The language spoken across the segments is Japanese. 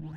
What?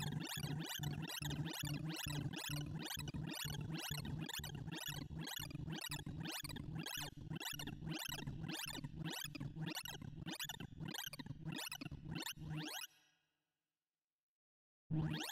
you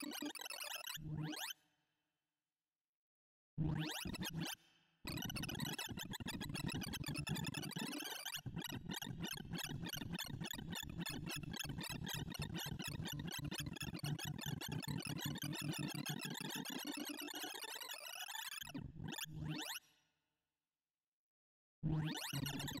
Thank you.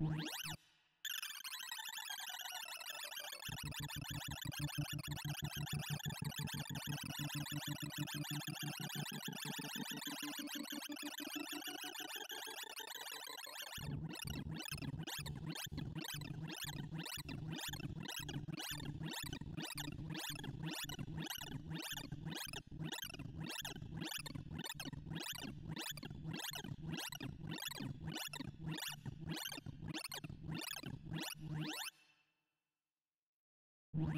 Thank you. What?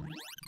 Thank you.